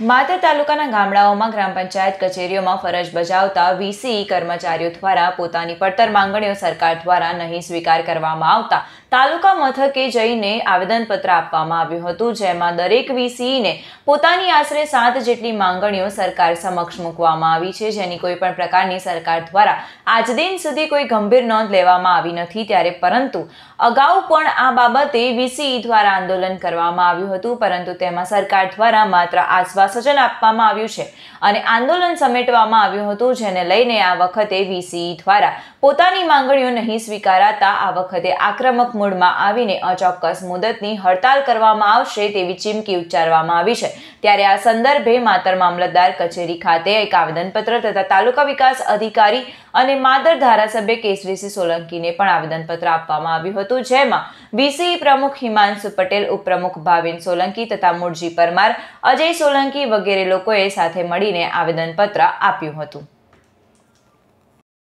માત્ર તાલુકાના ગામડાઓમાં ગ્રામ પંચાયત કચેરીઓમાં ફરજ બજાવતા વીસી કર્મચારીઓ દ્વારા પોતાની પડતર માંગણીઓ સરકાર દ્વારા નહીં સ્વીકાર કરવામાં આવતા તાલુકા મથકે જઈને આવેદનપત્ર આપવામાં આવ્યું હતું, જેમાં દરેક વીસીને પોતાની આશરે સાત જેટલી માંગણીઓ સરકાર સમક્ષ મૂકવામાં આવી છે. જેની કોઈ પણ પ્રકારની સરકાર દ્વારા આજ દિન સુધી કોઈ ગંભીર નોંધ લેવામાં આવી નથી. ત્યારે પરંતુ અગાઉ પણ આ બાબતે વીસીઈ દ્વારા આંદોલન કરવામાં આવ્યું હતું, પરંતુ તેમાં સરકાર દ્વારા માત્ર આશ્વાસન આપવામાં આવ્યું છે અને આંદોલન સમેટવામાં આવ્યું હતું, જેને લઈને આ વખતે વીસી દ્વારા પોતાની માંગણીઓ નહીં સ્વીકારાતા આ વખતે આક્રમક મૂડમાં આવીને અચોક્કસ મુદતની હડતાલ કરવામાં આવશે તેવી ચીમકી ઉચ્ચારવામાં આવી છે. ત્યારે આ સંદર્ભે માતર મામલતદાર કચેરી ખાતે એક આવેદનપત્ર તથા તાલુકા વિકાસ અધિકારી અને માદર ધારાસભ્ય કેસરીસિંહ સોલંકીને પણ આવેદનપત્ર આપવામાં આવ્યું હતું, જેમાં વીસી પ્રમુખ હિમાંશુ પટેલ, ઉપપ્રમુખ ભાવિન સોલંકી તથા મૂળજી પરમાર, અજય સોલંકી વગેરે લોકોએ સાથે મળીને આવેદનપત્ર આપ્યું હતું.